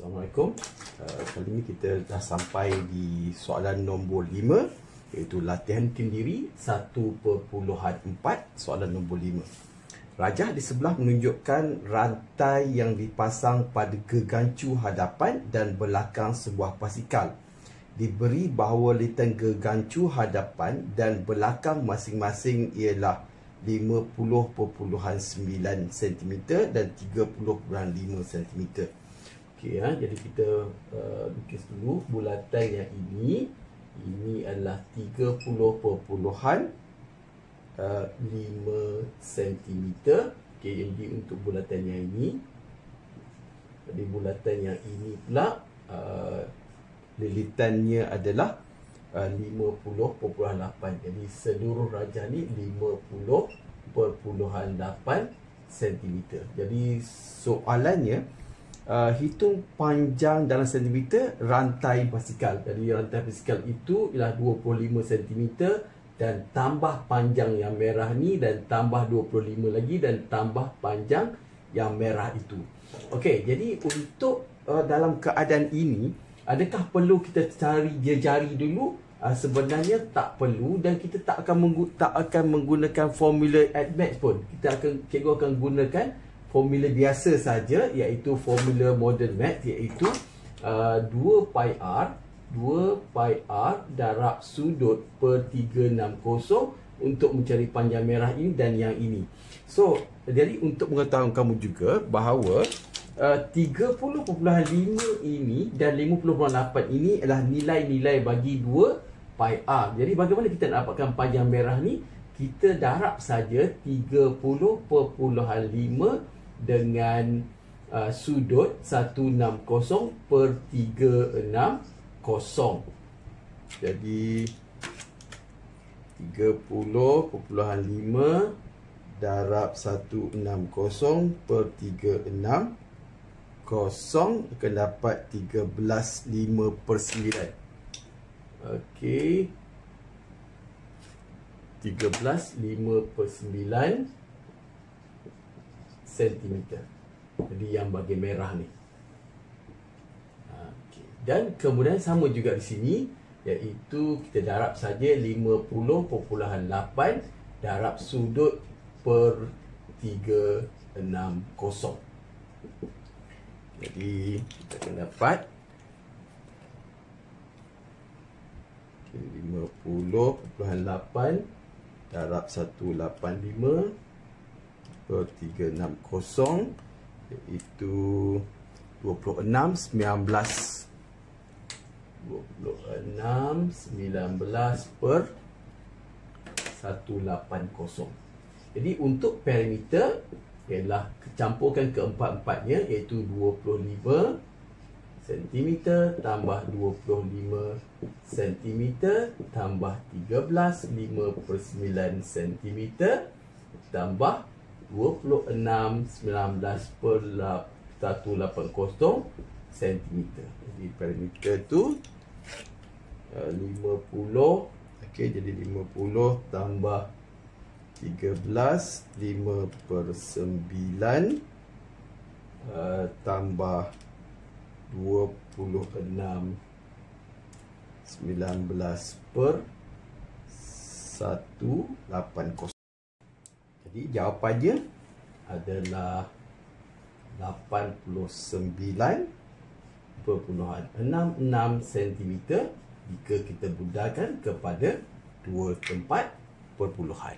Assalamualaikum. Uh, kali ini kita dah sampai di soalan nombor 5 iaitu latihan tim diri 1.4 soalan nombor 5. Rajah di sebelah menunjukkan rantai yang dipasang pada gegancu hadapan dan belakang sebuah basikal. Diberi bahawa litan gegancu hadapan dan belakang masing-masing ialah 50.9 cm dan 30.5 cm. Okey ya, jadi kita uh, lukis dulu bulatan yang ini. Ini adalah 30 perpuluhan uh, 5 cm. Okey, jadi untuk bulatan yang ini. Jadi bulatan yang ini pula uh, lilitannya adalah uh, 50.8. Jadi seluruh rajah ni 50.8 cm. Jadi soalannya uh, hitung panjang dalam sentimeter rantai basikal. Jadi rantai basikal itu ialah 25 cm dan tambah panjang yang merah ni dan tambah 25 lagi dan tambah panjang yang merah itu. Okey, jadi untuk uh, dalam keadaan ini adakah perlu kita cari jari dulu? Uh, sebenarnya tak perlu dan kita tak akan menggu- tak akan menggunakan formula add match pun. Kita akan cikgu akan gunakan formula biasa saja iaitu formula modern math iaitu uh, 2 pi r 2 pi r darab sudut per 360 untuk mencari panjang merah ini dan yang ini. So, jadi untuk mengetahui kamu juga bahawa uh, 30.5 ini dan 50.8 ini adalah nilai-nilai bagi 2 pi r. Jadi bagaimana kita nak dapatkan panjang merah ni? Kita darab saja 30.5 dengan uh, sudut 160 per 360 jadi 30.5 darab 160 per 360 akan dapat 13.5 per 9 Okey. 13.5 per 9 cm. Jadi yang bagi merah ni. Ha, okay. Dan kemudian sama juga di sini iaitu kita darab saja 50.8 darab sudut per 360. Jadi kita akan dapat 50.8 darab 185 per 360 iaitu 26 19 26 19 per 180 jadi untuk parameter ialah campurkan keempat-empatnya iaitu 25 cm tambah 25 cm tambah 13 5 per 9 cm tambah 26 19 per 180 cm. Jadi parameter tu uh, 50 okey jadi 50 tambah 13 5 per 9 uh, tambah 26 19 per 180 jadi jawapannya adalah 89.66 cm jika kita budalkan kepada dua tempat perpuluhan.